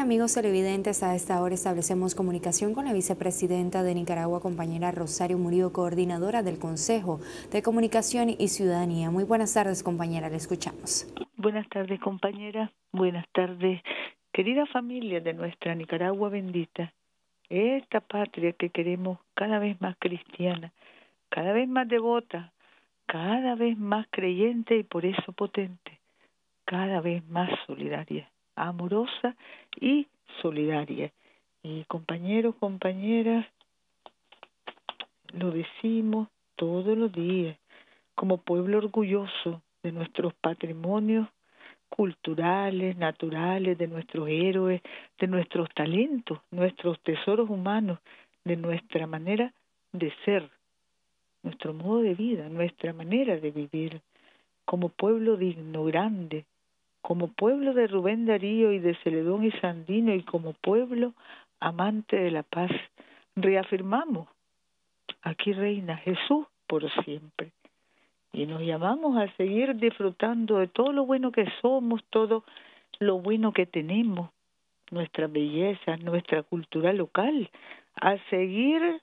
Amigos televidentes, a esta hora establecemos comunicación con la vicepresidenta de Nicaragua, compañera Rosario Murillo, coordinadora del Consejo de Comunicación y Ciudadanía. Muy buenas tardes, compañera, le escuchamos. Buenas tardes, compañera. Buenas tardes, querida familia de nuestra Nicaragua bendita. Esta patria que queremos cada vez más cristiana, cada vez más devota, cada vez más creyente y por eso potente, cada vez más solidaria amorosa y solidaria. Y compañeros, compañeras, lo decimos todos los días, como pueblo orgulloso de nuestros patrimonios culturales, naturales, de nuestros héroes, de nuestros talentos, nuestros tesoros humanos, de nuestra manera de ser, nuestro modo de vida, nuestra manera de vivir, como pueblo digno, grande, como pueblo de Rubén Darío y de Celedón y Sandino y como pueblo amante de la paz, reafirmamos, aquí reina Jesús por siempre. Y nos llamamos a seguir disfrutando de todo lo bueno que somos, todo lo bueno que tenemos, nuestra belleza, nuestra cultura local, a seguir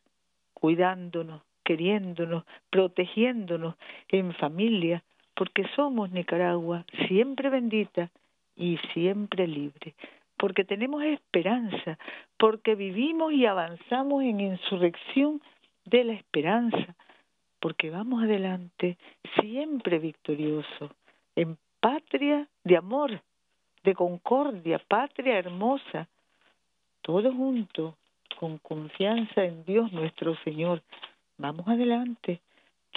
cuidándonos, queriéndonos, protegiéndonos en familia, porque somos Nicaragua siempre bendita y siempre libre, porque tenemos esperanza, porque vivimos y avanzamos en insurrección de la esperanza, porque vamos adelante siempre victorioso, en patria de amor, de concordia, patria hermosa, todos juntos, con confianza en Dios nuestro Señor. Vamos adelante,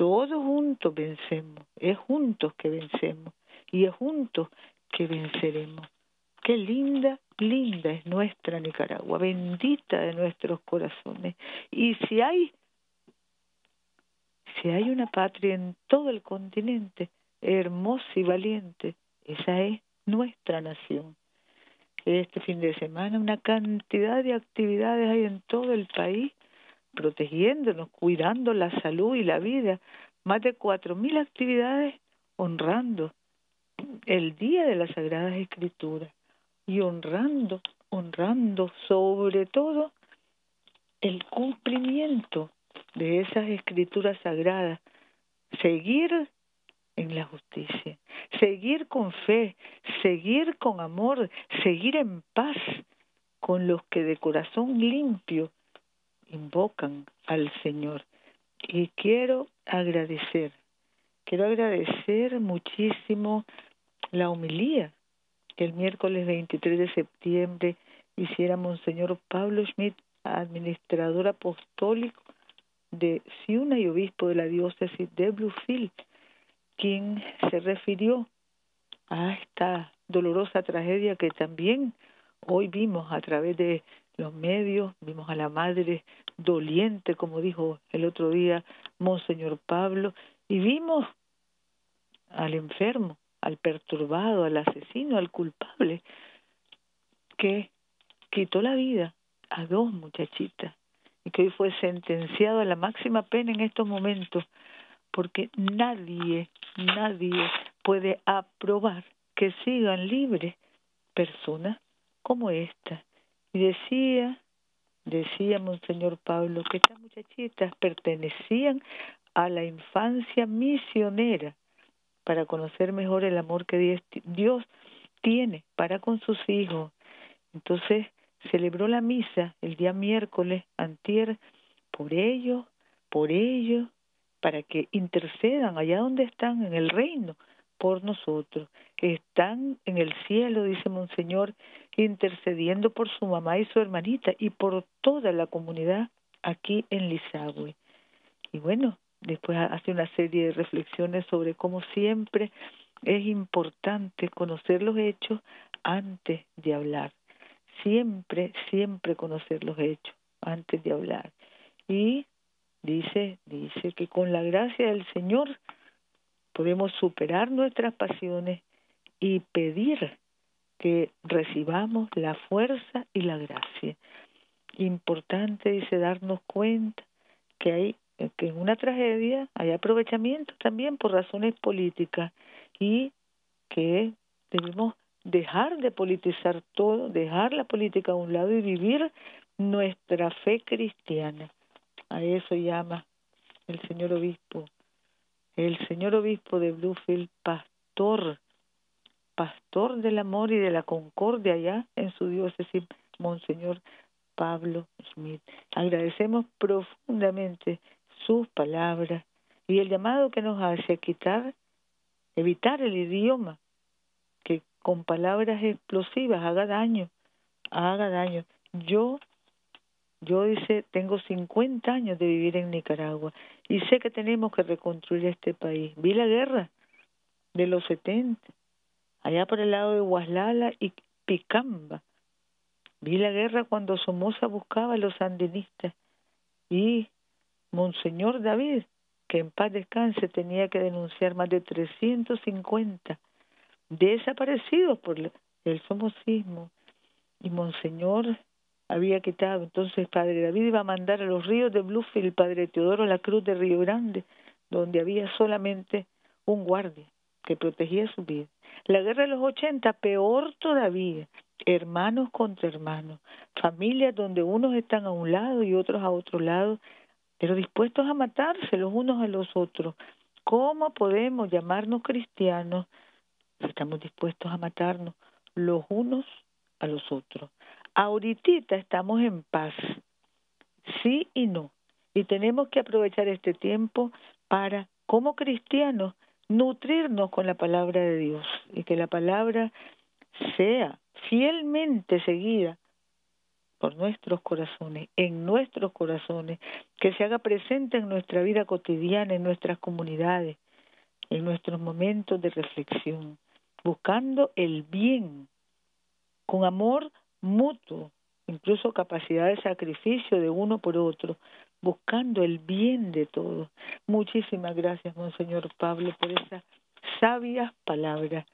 todos juntos vencemos, es juntos que vencemos y es juntos que venceremos. Qué linda, linda es nuestra Nicaragua, bendita de nuestros corazones. Y si hay, si hay una patria en todo el continente, hermosa y valiente, esa es nuestra nación. Este fin de semana una cantidad de actividades hay en todo el país protegiéndonos, cuidando la salud y la vida. Más de cuatro mil actividades honrando el día de las Sagradas Escrituras y honrando, honrando sobre todo el cumplimiento de esas escrituras sagradas, seguir en la justicia, seguir con fe, seguir con amor, seguir en paz con los que de corazón limpio invocan al Señor. Y quiero agradecer, quiero agradecer muchísimo la humilía que el miércoles 23 de septiembre hiciera Monseñor Pablo Schmidt, administrador apostólico de Ciuna y obispo de la diócesis de Bluefield, quien se refirió a esta dolorosa tragedia que también hoy vimos a través de los medios, vimos a la madre doliente, como dijo el otro día Monseñor Pablo, y vimos al enfermo, al perturbado, al asesino, al culpable, que quitó la vida a dos muchachitas y que hoy fue sentenciado a la máxima pena en estos momentos, porque nadie, nadie puede aprobar que sigan libres personas como esta y decía, decía Monseñor Pablo, que estas muchachitas pertenecían a la infancia misionera para conocer mejor el amor que Dios tiene para con sus hijos. Entonces celebró la misa el día miércoles, antier, por ellos, por ellos, para que intercedan allá donde están, en el reino, por nosotros. Están en el cielo, dice Monseñor, intercediendo por su mamá y su hermanita y por toda la comunidad aquí en Lizagüe. Y bueno, después hace una serie de reflexiones sobre cómo siempre es importante conocer los hechos antes de hablar. Siempre, siempre conocer los hechos antes de hablar. Y dice, dice que con la gracia del Señor podemos superar nuestras pasiones y pedir que recibamos la fuerza y la gracia. Importante, dice, darnos cuenta que hay que en una tragedia hay aprovechamiento también por razones políticas y que debemos dejar de politizar todo, dejar la política a un lado y vivir nuestra fe cristiana. A eso llama el señor obispo, el señor obispo de Bluefield, pastor, pastor del amor y de la concordia allá en su diócesis, Monseñor Pablo Smith. Agradecemos profundamente sus palabras y el llamado que nos hace a quitar, evitar el idioma que con palabras explosivas haga daño, haga daño. Yo yo dice, tengo 50 años de vivir en Nicaragua y sé que tenemos que reconstruir este país. Vi la guerra de los 70, allá por el lado de Huaslala y Picamba. Vi la guerra cuando Somoza buscaba a los sandinistas y Monseñor David, que en paz descanse, tenía que denunciar más de 350 desaparecidos por el somocismo. Y Monseñor había quitado. Entonces Padre David iba a mandar a los ríos de Bluefield, Padre Teodoro, la cruz de Río Grande, donde había solamente un guardia que protegía su vida. La guerra de los ochenta, peor todavía, hermanos contra hermanos, familias donde unos están a un lado y otros a otro lado, pero dispuestos a matarse los unos a los otros. ¿Cómo podemos llamarnos cristianos si estamos dispuestos a matarnos los unos a los otros? Ahorita estamos en paz, sí y no. Y tenemos que aprovechar este tiempo para, como cristianos, nutrirnos con la palabra de Dios y que la palabra sea fielmente seguida por nuestros corazones, en nuestros corazones, que se haga presente en nuestra vida cotidiana, en nuestras comunidades, en nuestros momentos de reflexión, buscando el bien, con amor mutuo, incluso capacidad de sacrificio de uno por otro, buscando el bien de todos. Muchísimas gracias, Monseñor Pablo, por esas sabias palabras.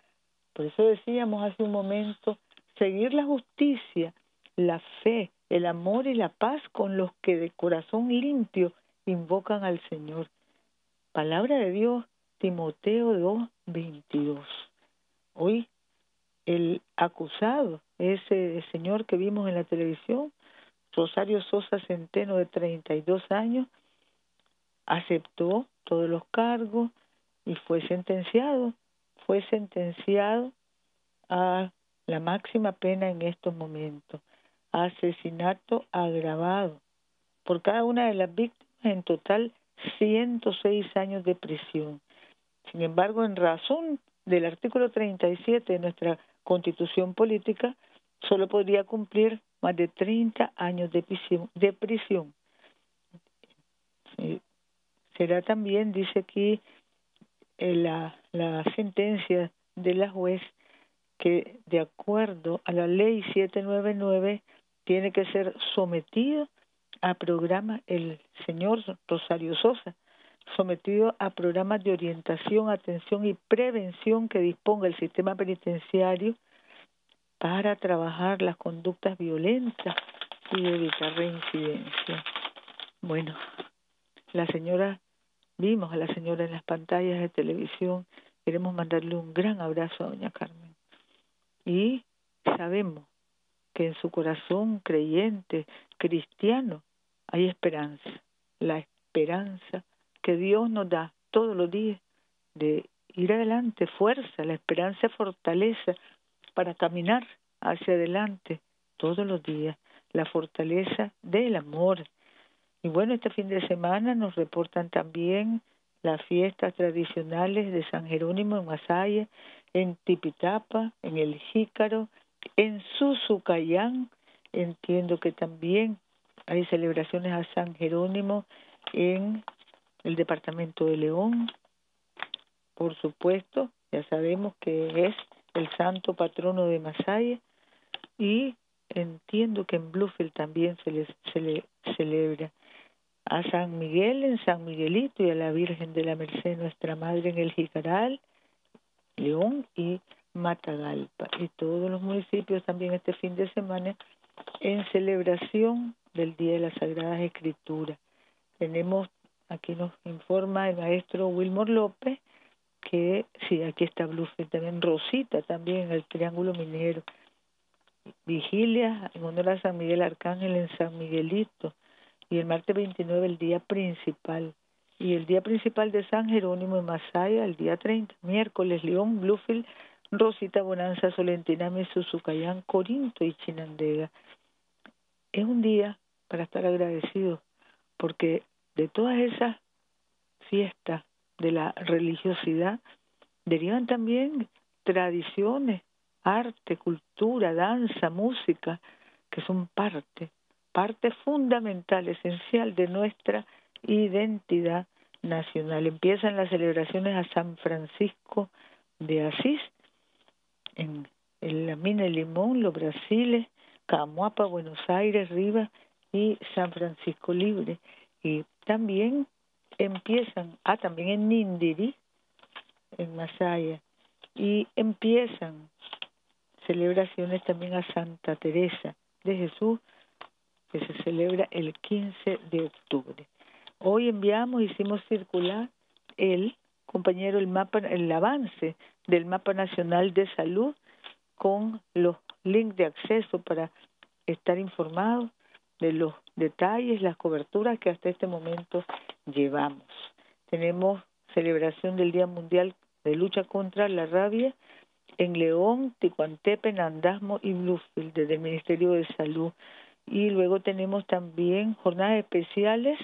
Por eso decíamos hace un momento, seguir la justicia, la fe, el amor y la paz con los que de corazón limpio invocan al Señor. Palabra de Dios, Timoteo 2, 22. Hoy el acusado, ese señor que vimos en la televisión, Rosario Sosa Centeno de 32 años, aceptó todos los cargos y fue sentenciado, fue sentenciado a la máxima pena en estos momentos, asesinato agravado. Por cada una de las víctimas, en total 106 años de prisión. Sin embargo, en razón del artículo 37 de nuestra constitución política, solo podría cumplir más de 30 años de prisión. De prisión. Será también, dice aquí eh, la, la sentencia de la juez, que de acuerdo a la ley 799 tiene que ser sometido a programa el señor Rosario Sosa, sometido a programas de orientación, atención y prevención que disponga el sistema penitenciario para trabajar las conductas violentas y evitar reincidencia. Bueno, la señora, vimos a la señora en las pantallas de televisión, queremos mandarle un gran abrazo a doña Carmen. Y sabemos que en su corazón creyente, cristiano, hay esperanza, la esperanza que Dios nos da todos los días de ir adelante, fuerza, la esperanza, fortaleza para caminar hacia adelante todos los días, la fortaleza del amor. Y bueno, este fin de semana nos reportan también las fiestas tradicionales de San Jerónimo en Masaya, en Tipitapa, en El Jícaro, en Susucayán. Entiendo que también hay celebraciones a San Jerónimo en el departamento de León, por supuesto, ya sabemos que es el santo patrono de Masaya y entiendo que en Bluefield también se le, celebra a San Miguel en San Miguelito y a la Virgen de la Merced Nuestra Madre en el Jicaral, León y Matagalpa y todos los municipios también este fin de semana en celebración del Día de las Sagradas Escrituras. Tenemos Aquí nos informa el maestro Wilmor López que, sí, aquí está Bluefield también, Rosita también el Triángulo Minero, Vigilia en honor a San Miguel Arcángel en San Miguelito, y el martes 29 el día principal, y el día principal de San Jerónimo en Masaya el día 30, miércoles León, Bluefield, Rosita Bonanza, Solentina, Suzucayán, Corinto y Chinandega. Es un día para estar agradecidos, porque de todas esas fiestas de la religiosidad derivan también tradiciones, arte, cultura, danza, música, que son parte, parte fundamental, esencial de nuestra identidad nacional. Empiezan las celebraciones a San Francisco de Asís, en, la mina de Limón, los Brasiles, Camuapa, Buenos Aires, Rivas y San Francisco Libre. Y también empiezan, ah, también en Nindiri, en Masaya, y empiezan celebraciones también a Santa Teresa de Jesús, que se celebra el 15 de octubre. Hoy enviamos, hicimos circular el compañero el mapa, el avance del mapa nacional de salud con los links de acceso para estar informados de los detalles, las coberturas que hasta este momento llevamos. Tenemos celebración del Día Mundial de Lucha contra la Rabia en León, Ticuantepe, Nandasmo y Bluefield desde el Ministerio de Salud. Y luego tenemos también jornadas especiales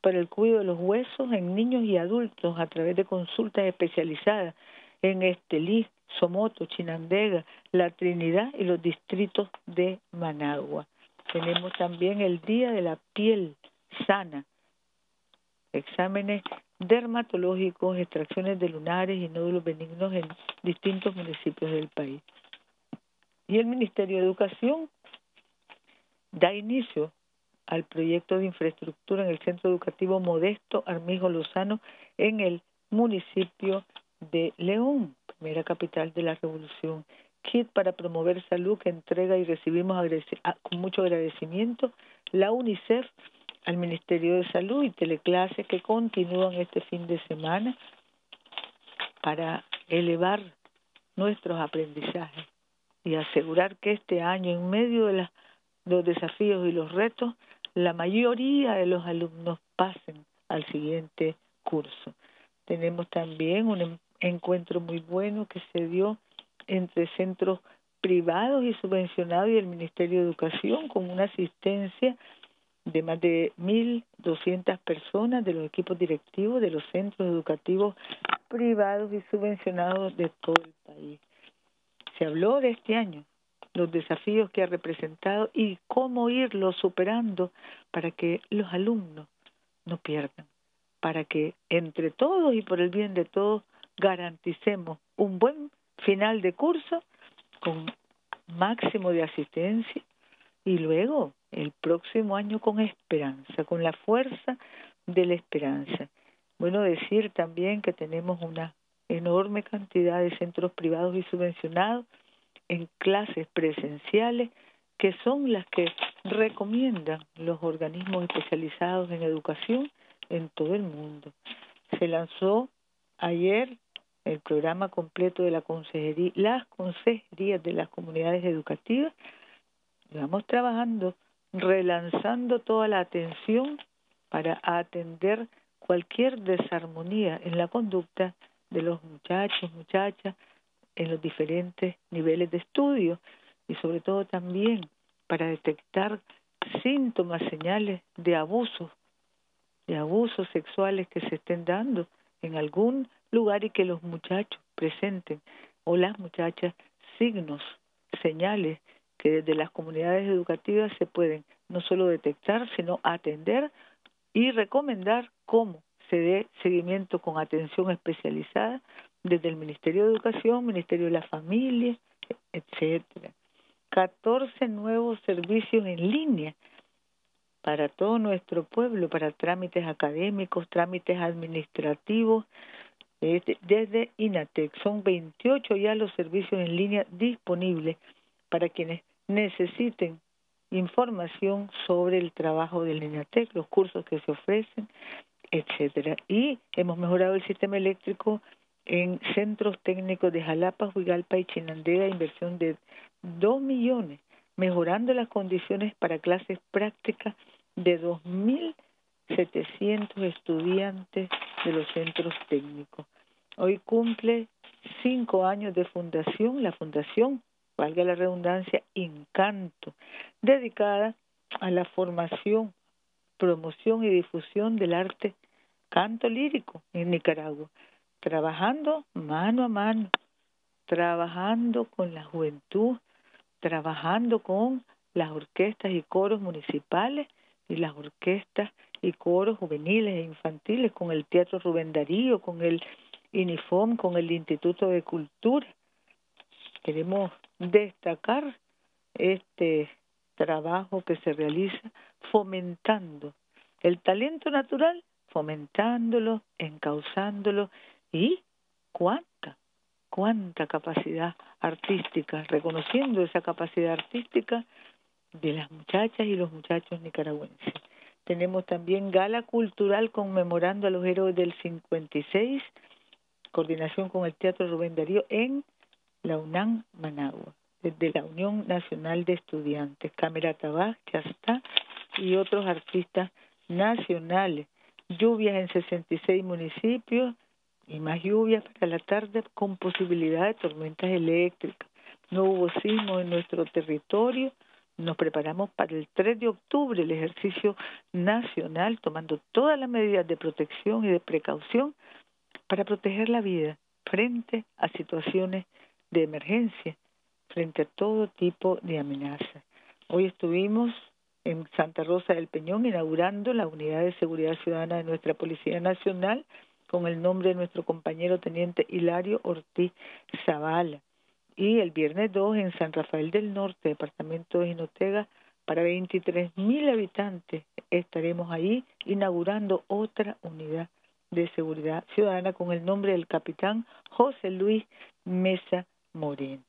para el cuidado de los huesos en niños y adultos a través de consultas especializadas en Estelí, Somoto, Chinandega, La Trinidad y los distritos de Managua. Tenemos también el Día de la Piel Sana, exámenes dermatológicos, extracciones de lunares y nódulos benignos en distintos municipios del país. Y el Ministerio de Educación da inicio al proyecto de infraestructura en el Centro Educativo Modesto Armijo Lozano en el municipio de León, primera capital de la Revolución. Kit para promover salud que entrega y recibimos con mucho agradecimiento la UNICEF al Ministerio de Salud y teleclases que continúan este fin de semana para elevar nuestros aprendizajes y asegurar que este año, en medio de los desafíos y los retos, la mayoría de los alumnos pasen al siguiente curso. Tenemos también un encuentro muy bueno que se dio entre centros privados y subvencionados y el Ministerio de Educación con una asistencia de más de 1.200 personas de los equipos directivos de los centros educativos privados y subvencionados de todo el país. Se habló de este año, los desafíos que ha representado y cómo irlos superando para que los alumnos no pierdan, para que entre todos y por el bien de todos garanticemos un buen final de curso con máximo de asistencia y luego el próximo año con esperanza, con la fuerza de la esperanza. Bueno, decir también que tenemos una enorme cantidad de centros privados y subvencionados en clases presenciales que son las que recomiendan los organismos especializados en educación en todo el mundo. Se lanzó ayer el programa completo de la consejería, las consejerías de las comunidades educativas. Vamos trabajando, relanzando toda la atención para atender cualquier desarmonía en la conducta de los muchachos, muchachas, en los diferentes niveles de estudio y sobre todo también para detectar síntomas, señales de abusos, de abusos sexuales que se estén dando en algún lugar y que los muchachos presenten o las muchachas signos, señales que desde las comunidades educativas se pueden no solo detectar, sino atender y recomendar cómo se dé seguimiento con atención especializada desde el Ministerio de Educación, Ministerio de la Familia, etcétera. 14 nuevos servicios en línea para todo nuestro pueblo, para trámites académicos, trámites administrativos, desde INATEC. Son 28 ya los servicios en línea disponibles para quienes necesiten información sobre el trabajo del INATEC, los cursos que se ofrecen, etcétera. Y hemos mejorado el sistema eléctrico en centros técnicos de Jalapa, Huigalpa y Chinandega, inversión de 2 millones, mejorando las condiciones para clases prácticas de 2.700 estudiantes de los centros técnicos. Hoy cumple cinco años de fundación, la fundación, valga la redundancia, Encanto, dedicada a la formación, promoción y difusión del arte canto lírico en Nicaragua, trabajando mano a mano, trabajando con la juventud, trabajando con las orquestas y coros municipales y las orquestas y coros juveniles e infantiles, con el Teatro Rubén Darío, con el INIFOM, con el Instituto de Cultura. Queremos destacar este trabajo que se realiza fomentando el talento natural, fomentándolo, encauzándolo y cuánta, cuánta capacidad artística, reconociendo esa capacidad artística de las muchachas y los muchachos nicaragüenses. Tenemos también gala cultural conmemorando a los héroes del 56, coordinación con el Teatro Rubén Darío en la UNAM Managua, desde la Unión Nacional de Estudiantes, Cámara Tabaj, está y otros artistas nacionales. Lluvias en 66 municipios y más lluvias para la tarde con posibilidad de tormentas eléctricas. No hubo sismo en nuestro territorio nos preparamos para el 3 de octubre, el ejercicio nacional, tomando todas las medidas de protección y de precaución para proteger la vida frente a situaciones de emergencia, frente a todo tipo de amenazas. Hoy estuvimos en Santa Rosa del Peñón inaugurando la unidad de seguridad ciudadana de nuestra Policía Nacional con el nombre de nuestro compañero teniente Hilario Ortiz Zavala y el viernes 2 en San Rafael del Norte, departamento de Jinotega, para 23 mil habitantes estaremos ahí inaugurando otra unidad de seguridad ciudadana con el nombre del capitán José Luis Mesa Moreno.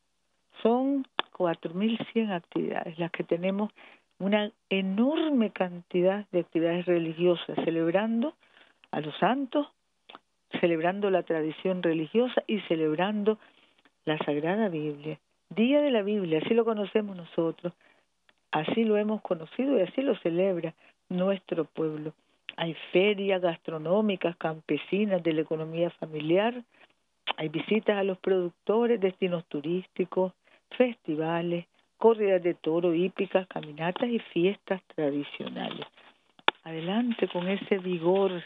Son 4.100 actividades las que tenemos, una enorme cantidad de actividades religiosas, celebrando a los santos, celebrando la tradición religiosa y celebrando la Sagrada Biblia, Día de la Biblia, así lo conocemos nosotros, así lo hemos conocido y así lo celebra nuestro pueblo. Hay ferias gastronómicas, campesinas de la economía familiar, hay visitas a los productores, destinos turísticos, festivales, corridas de toro, hípicas, caminatas y fiestas tradicionales. Adelante con ese vigor,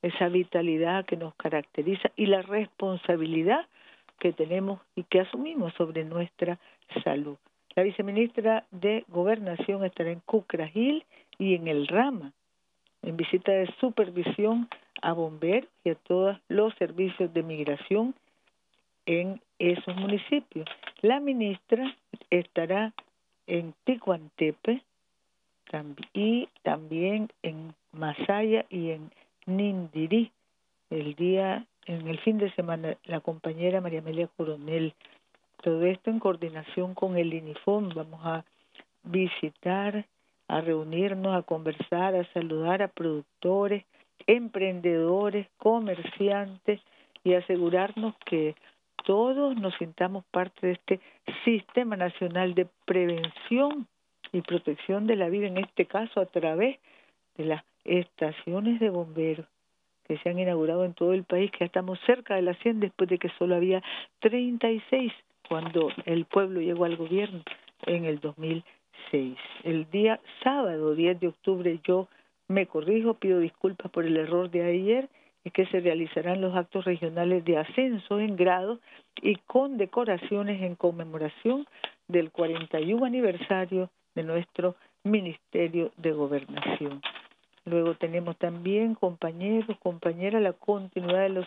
esa vitalidad que nos caracteriza y la responsabilidad que tenemos y que asumimos sobre nuestra salud. La viceministra de Gobernación estará en Cucragil y en el Rama, en visita de supervisión a bomberos y a todos los servicios de migración en esos municipios. La ministra estará en Ticuantepe y también en Masaya y en Nindirí el día en el fin de semana la compañera María Amelia Coronel. Todo esto en coordinación con el INIFOM. Vamos a visitar, a reunirnos, a conversar, a saludar a productores, emprendedores, comerciantes y asegurarnos que todos nos sintamos parte de este sistema nacional de prevención y protección de la vida, en este caso a través de las estaciones de bomberos que se han inaugurado en todo el país, que ya estamos cerca de las 100 después de que solo había 36 cuando el pueblo llegó al gobierno en el 2006. El día sábado 10 de octubre yo me corrijo, pido disculpas por el error de ayer, es que se realizarán los actos regionales de ascenso en grado y con decoraciones en conmemoración del 41 aniversario de nuestro Ministerio de Gobernación. Luego tenemos también, compañeros, compañeras, la continuidad de, los,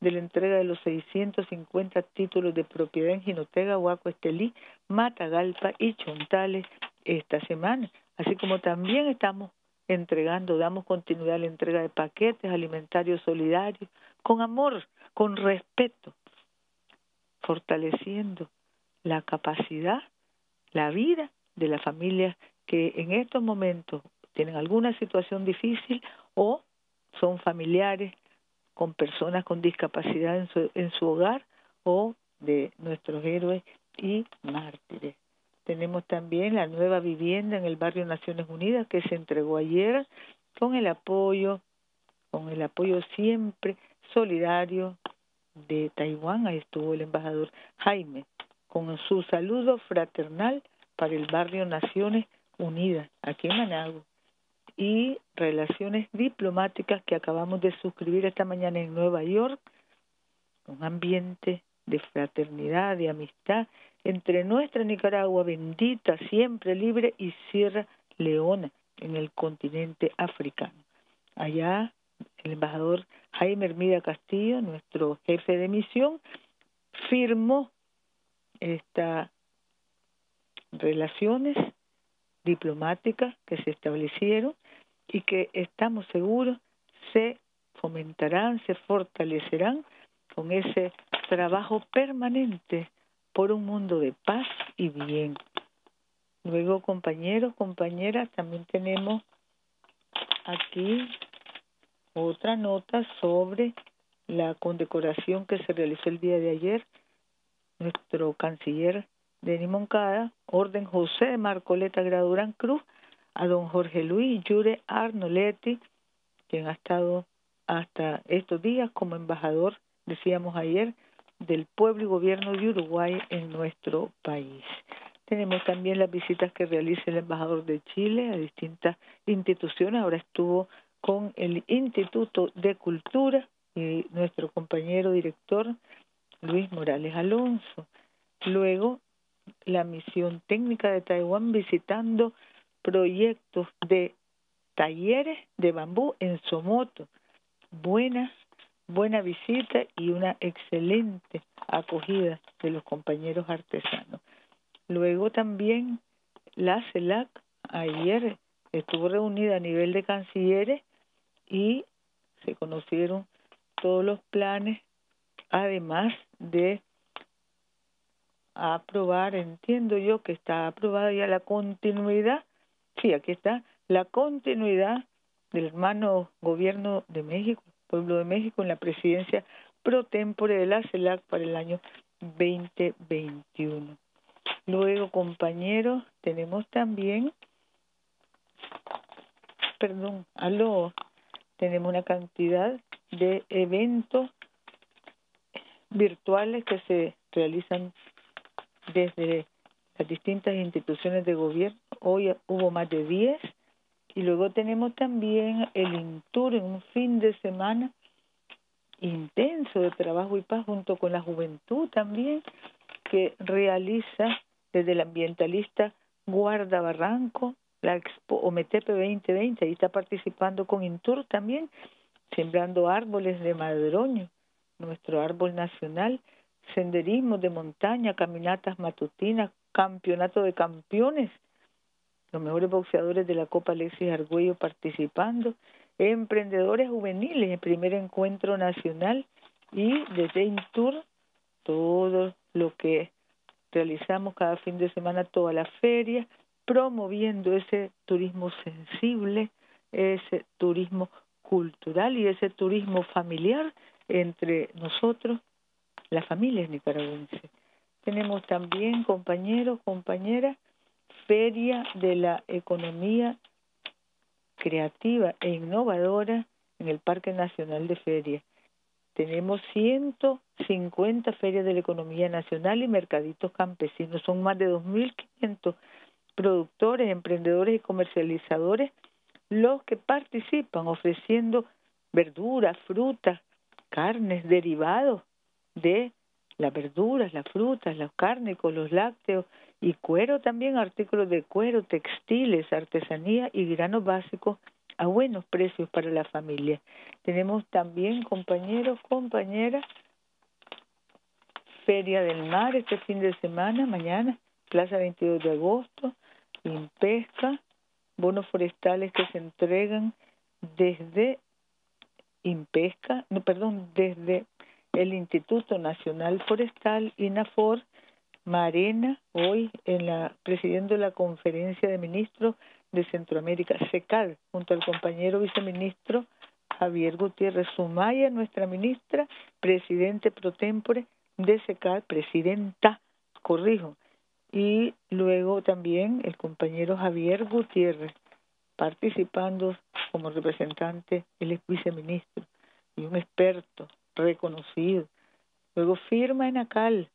de la entrega de los 650 títulos de propiedad en Jinotega, Huaco, Estelí, Matagalpa y Chontales esta semana. Así como también estamos entregando, damos continuidad a la entrega de paquetes alimentarios solidarios, con amor, con respeto, fortaleciendo la capacidad, la vida de las familias que en estos momentos tienen alguna situación difícil o son familiares con personas con discapacidad en su, en su hogar o de nuestros héroes y mártires. Tenemos también la nueva vivienda en el barrio Naciones Unidas que se entregó ayer con el apoyo, con el apoyo siempre solidario de Taiwán. Ahí estuvo el embajador Jaime con su saludo fraternal para el barrio Naciones Unidas, aquí en Managua, y relaciones diplomáticas que acabamos de suscribir esta mañana en Nueva York, un ambiente de fraternidad, de amistad entre nuestra Nicaragua bendita, siempre libre, y Sierra Leona, en el continente africano. Allá el embajador Jaime Hermida Castillo, nuestro jefe de misión, firmó estas relaciones diplomáticas que se establecieron y que estamos seguros se fomentarán, se fortalecerán con ese trabajo permanente por un mundo de paz y bien. Luego, compañeros, compañeras, también tenemos aquí otra nota sobre la condecoración que se realizó el día de ayer. Nuestro canciller Denis Moncada, Orden José de Marcoleta Gradurán Cruz, a don Jorge Luis Yure Arnoletti, quien ha estado hasta estos días como embajador, decíamos ayer, del pueblo y gobierno de Uruguay en nuestro país. Tenemos también las visitas que realiza el embajador de Chile a distintas instituciones. Ahora estuvo con el Instituto de Cultura y nuestro compañero director Luis Morales Alonso. Luego, la misión técnica de Taiwán visitando proyectos de talleres de bambú en Somoto. Buenas buena visita y una excelente acogida de los compañeros artesanos. Luego también la CELAC ayer estuvo reunida a nivel de cancilleres y se conocieron todos los planes, además de aprobar, entiendo yo que está aprobada ya la continuidad, sí, aquí está, la continuidad del hermano gobierno de México, Pueblo de México en la presidencia pro tempore de la CELAC para el año 2021. Luego, compañeros, tenemos también, perdón, aló, tenemos una cantidad de eventos virtuales que se realizan desde las distintas instituciones de gobierno. Hoy hubo más de 10 y luego tenemos también el Intur en un fin de semana intenso de trabajo y paz junto con la juventud también que realiza desde el ambientalista Guarda Barranco, la Expo Ometepe 2020, ahí está participando con Intur también, sembrando árboles de madroño, nuestro árbol nacional, senderismo de montaña, caminatas matutinas, campeonato de campeones, los mejores boxeadores de la Copa Alexis Argüello participando, emprendedores juveniles, el primer encuentro nacional y desde Intur todo lo que realizamos cada fin de semana, toda la feria, promoviendo ese turismo sensible, ese turismo cultural y ese turismo familiar entre nosotros, las familias nicaragüenses. Tenemos también compañeros, compañeras, Feria de la Economía Creativa e Innovadora en el Parque Nacional de Ferias. Tenemos 150 ferias de la economía nacional y mercaditos campesinos. Son más de 2.500 productores, emprendedores y comercializadores los que participan ofreciendo verduras, frutas, carnes, derivados de las verduras, las frutas, los cárnicos, los lácteos y cuero también, artículos de cuero, textiles, artesanía y granos básicos a buenos precios para la familia. Tenemos también, compañeros, compañeras, Feria del Mar este fin de semana, mañana, Plaza 22 de agosto, Impesca, bonos forestales que se entregan desde Impesca, no, perdón, desde el Instituto Nacional Forestal, INAFOR, Marena, hoy en la presidiendo la conferencia de ministros de Centroamérica, SECAL, junto al compañero viceministro Javier Gutiérrez Sumaya, nuestra ministra, presidente pro tempore de SECAL, presidenta, corrijo, y luego también el compañero Javier Gutiérrez participando como representante, él es viceministro y un experto reconocido. Luego firma en ACAL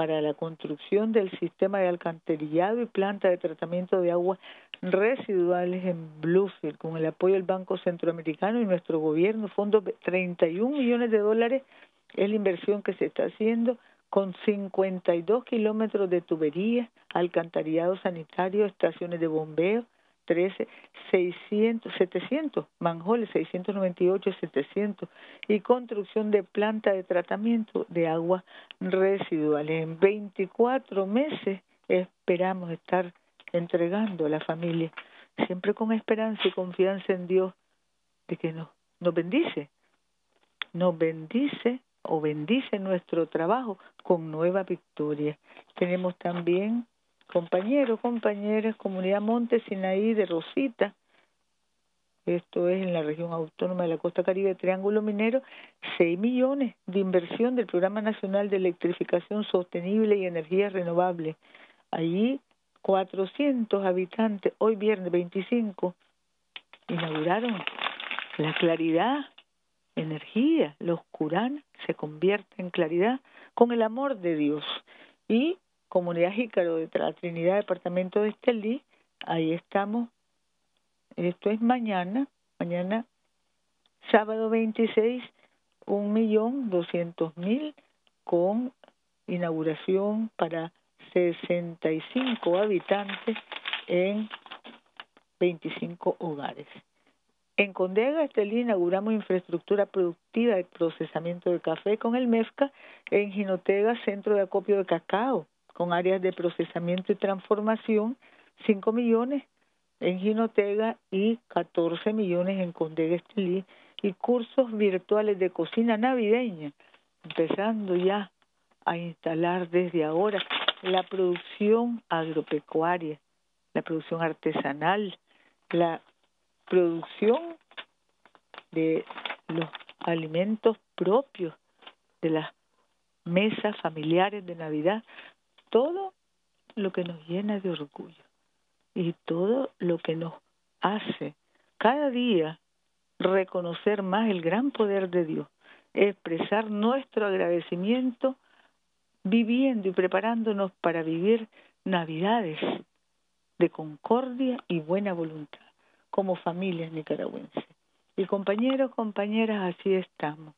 para la construcción del sistema de alcantarillado y planta de tratamiento de aguas residuales en Bluefield con el apoyo del Banco Centroamericano y nuestro gobierno, fondos de 31 millones de dólares es la inversión que se está haciendo con 52 kilómetros de tubería, alcantarillado sanitario, estaciones de bombeo, 13, 600, 700 manjoles, 698, 700 y construcción de planta de tratamiento de aguas residuales. En 24 meses esperamos estar entregando a la familia, siempre con esperanza y confianza en Dios de que nos, nos bendice, nos bendice o bendice nuestro trabajo con nueva victoria. Tenemos también compañeros, compañeras, Comunidad Monte Sinaí de Rosita, esto es en la región autónoma de la costa caribe, Triángulo Minero, 6 millones de inversión del Programa Nacional de Electrificación Sostenible y Energía Renovable. Allí 400 habitantes, hoy viernes 25, inauguraron la claridad, energía, la oscuridad se convierte en claridad con el amor de Dios. Y Comunidad Jícaro de la Trinidad, Departamento de Estelí, ahí estamos. Esto es mañana, mañana, sábado 26, un millón doscientos mil con inauguración para 65 habitantes en 25 hogares. En Condega, Estelí, inauguramos infraestructura productiva de procesamiento de café con el MEFCA en Jinotega, centro de acopio de cacao con áreas de procesamiento y transformación, 5 millones en Ginotega y 14 millones en Condega Estelí y cursos virtuales de cocina navideña, empezando ya a instalar desde ahora la producción agropecuaria, la producción artesanal, la producción de los alimentos propios de las mesas familiares de Navidad todo lo que nos llena de orgullo y todo lo que nos hace cada día reconocer más el gran poder de Dios, expresar nuestro agradecimiento viviendo y preparándonos para vivir navidades de concordia y buena voluntad como familias nicaragüenses. Y compañeros, compañeras, así estamos.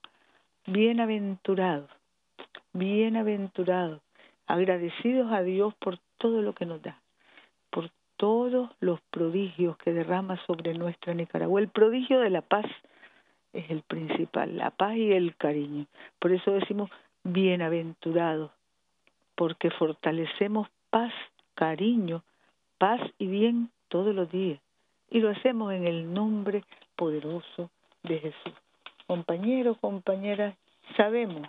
Bienaventurados, bienaventurados agradecidos a Dios por todo lo que nos da, por todos los prodigios que derrama sobre nuestra Nicaragua. El prodigio de la paz es el principal, la paz y el cariño. Por eso decimos bienaventurados, porque fortalecemos paz, cariño, paz y bien todos los días. Y lo hacemos en el nombre poderoso de Jesús. Compañeros, compañeras, sabemos,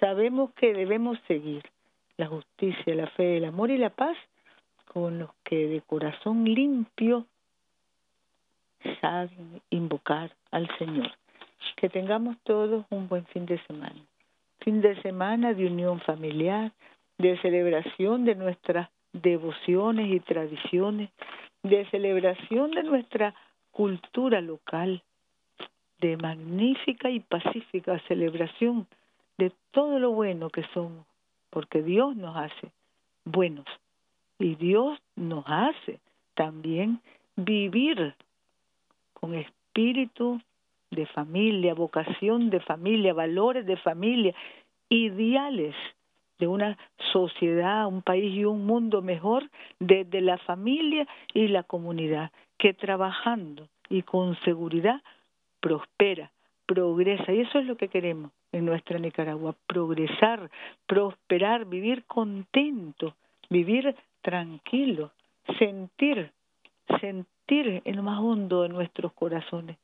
sabemos que debemos seguir la justicia, la fe, el amor y la paz con los que de corazón limpio saben invocar al Señor. Que tengamos todos un buen fin de semana. Fin de semana de unión familiar, de celebración de nuestras devociones y tradiciones, de celebración de nuestra cultura local, de magnífica y pacífica celebración de todo lo bueno que somos porque Dios nos hace buenos y Dios nos hace también vivir con espíritu de familia, vocación de familia, valores de familia, ideales de una sociedad, un país y un mundo mejor desde la familia y la comunidad, que trabajando y con seguridad prospera, progresa. Y eso es lo que queremos en nuestra Nicaragua, progresar, prosperar, vivir contento, vivir tranquilo, sentir, sentir en lo más hondo de nuestros corazones,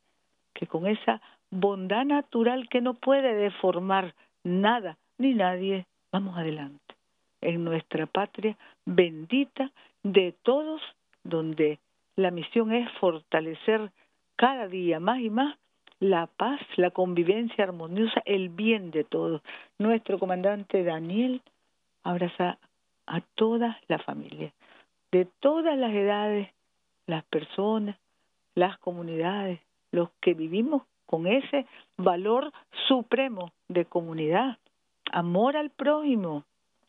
que con esa bondad natural que no puede deformar nada ni nadie, vamos adelante. En nuestra patria bendita de todos, donde la misión es fortalecer cada día más y más la paz, la convivencia armoniosa, el bien de todos. Nuestro comandante Daniel abraza a toda la familia, de todas las edades, las personas, las comunidades, los que vivimos con ese valor supremo de comunidad, amor al prójimo,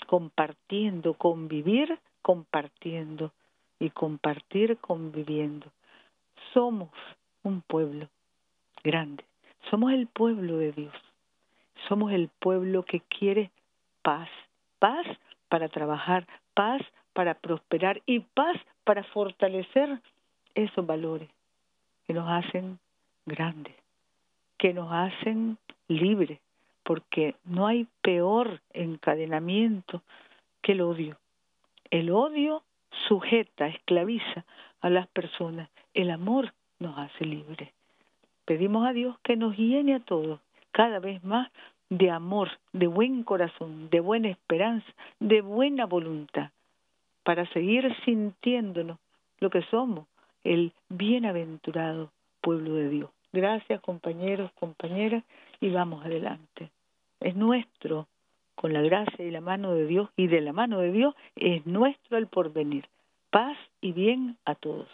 compartiendo, convivir, compartiendo y compartir conviviendo. Somos un pueblo grande, somos el pueblo de Dios, somos el pueblo que quiere paz, paz para trabajar, paz para prosperar y paz para fortalecer esos valores que nos hacen grandes, que nos hacen libres, porque no hay peor encadenamiento que el odio. El odio sujeta, esclaviza a las personas. El amor nos hace libres. Pedimos a Dios que nos llene a todos cada vez más de amor, de buen corazón, de buena esperanza, de buena voluntad, para seguir sintiéndonos lo que somos, el bienaventurado pueblo de Dios. Gracias compañeros, compañeras, y vamos adelante. Es nuestro, con la gracia y la mano de Dios, y de la mano de Dios es nuestro el porvenir. Paz y bien a todos.